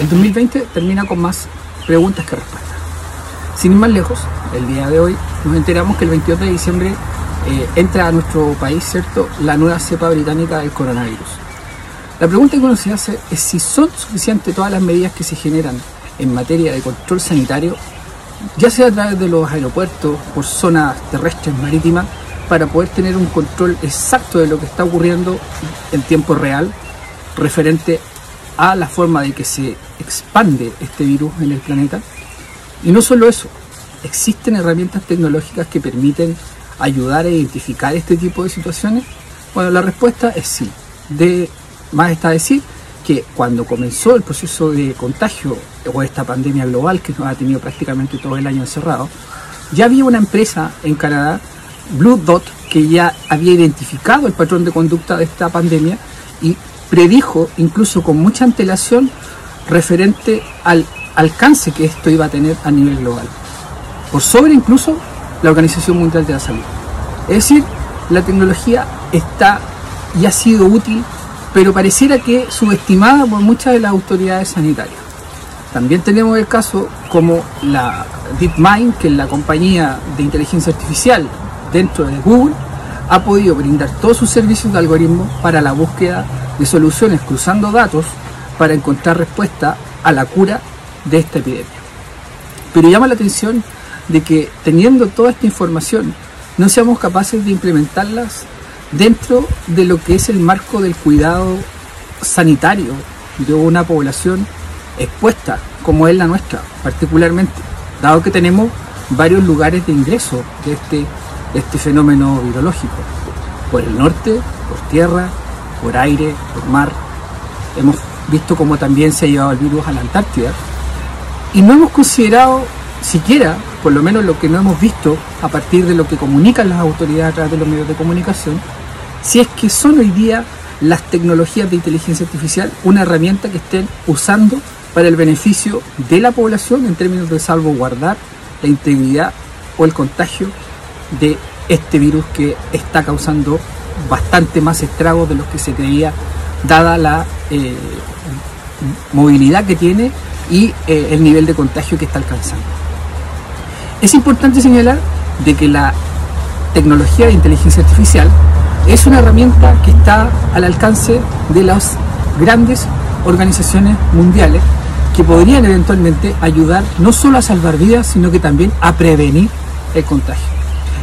El 2020 termina con más preguntas que respuestas. Sin ir más lejos, el día de hoy nos enteramos que el 22 de diciembre eh, entra a nuestro país, ¿cierto?, la nueva cepa británica del coronavirus. La pregunta que uno se hace es si son suficientes todas las medidas que se generan en materia de control sanitario, ya sea a través de los aeropuertos, por zonas terrestres, marítimas, para poder tener un control exacto de lo que está ocurriendo en tiempo real referente a la forma de que se expande este virus en el planeta. Y no solo eso, existen herramientas tecnológicas que permiten ayudar a identificar este tipo de situaciones. Bueno, la respuesta es sí. De más está decir que cuando comenzó el proceso de contagio o esta pandemia global que nos ha tenido prácticamente todo el año encerrado, ya había una empresa en Canadá, Blue Dot, que ya había identificado el patrón de conducta de esta pandemia y predijo, incluso con mucha antelación, referente al alcance que esto iba a tener a nivel global. Por sobre incluso la Organización Mundial de la Salud. Es decir, la tecnología está y ha sido útil, pero pareciera que subestimada por muchas de las autoridades sanitarias. También tenemos el caso como la DeepMind, que es la compañía de inteligencia artificial dentro de Google, ha podido brindar todos sus servicios de algoritmo para la búsqueda de soluciones cruzando datos para encontrar respuesta a la cura de esta epidemia. Pero llama la atención de que teniendo toda esta información no seamos capaces de implementarlas dentro de lo que es el marco del cuidado sanitario de una población expuesta como es la nuestra, particularmente, dado que tenemos varios lugares de ingreso de este, de este fenómeno virológico, por el norte, por tierra, por aire, por mar. Hemos visto cómo también se ha llevado el virus a la Antártida. Y no hemos considerado siquiera, por lo menos lo que no hemos visto a partir de lo que comunican las autoridades a través de los medios de comunicación, si es que son hoy día las tecnologías de inteligencia artificial una herramienta que estén usando para el beneficio de la población en términos de salvaguardar la integridad o el contagio de este virus que está causando bastante más estragos de los que se creía, dada la eh, movilidad que tiene y eh, el nivel de contagio que está alcanzando. Es importante señalar de que la tecnología de inteligencia artificial es una herramienta que está al alcance de las grandes organizaciones mundiales que podrían eventualmente ayudar no solo a salvar vidas, sino que también a prevenir el contagio.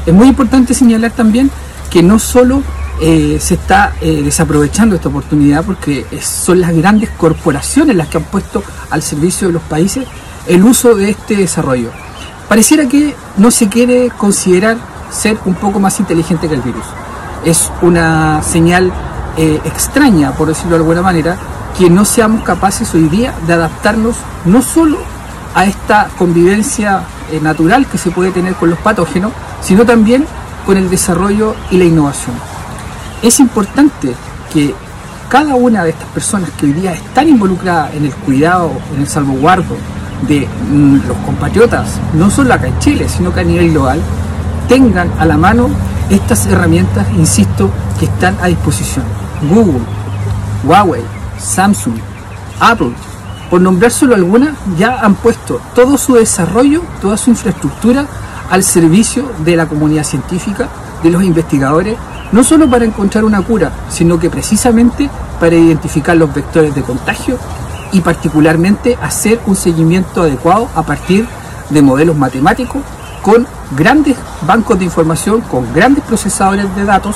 Es muy importante señalar también que no solo eh, se está eh, desaprovechando esta oportunidad porque son las grandes corporaciones las que han puesto al servicio de los países el uso de este desarrollo. Pareciera que no se quiere considerar ser un poco más inteligente que el virus. Es una señal eh, extraña, por decirlo de alguna manera, que no seamos capaces hoy día de adaptarnos no solo a esta convivencia natural que se puede tener con los patógenos, sino también con el desarrollo y la innovación es importante que cada una de estas personas que hoy día están involucradas en el cuidado, en el salvaguardo de mm, los compatriotas, no solo acá en Chile, sino que a nivel global, tengan a la mano estas herramientas, insisto, que están a disposición. Google, Huawei, Samsung, Apple, por nombrar solo algunas, ya han puesto todo su desarrollo, toda su infraestructura al servicio de la comunidad científica, de los investigadores no solo para encontrar una cura, sino que precisamente para identificar los vectores de contagio y particularmente hacer un seguimiento adecuado a partir de modelos matemáticos con grandes bancos de información, con grandes procesadores de datos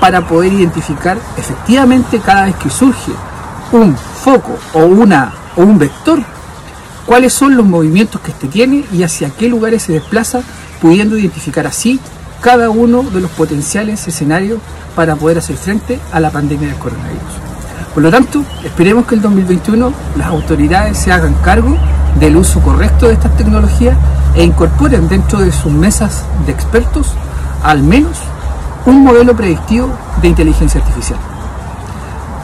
para poder identificar efectivamente cada vez que surge un foco o, una, o un vector, cuáles son los movimientos que éste tiene y hacia qué lugares se desplaza, pudiendo identificar así cada uno de los potenciales escenarios para poder hacer frente a la pandemia del coronavirus. Por lo tanto, esperemos que el 2021 las autoridades se hagan cargo del uso correcto de estas tecnologías e incorporen dentro de sus mesas de expertos al menos un modelo predictivo de inteligencia artificial.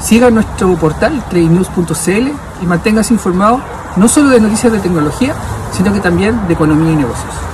Siga nuestro portal tradenews.cl y manténgase informado no solo de noticias de tecnología, sino que también de economía y negocios.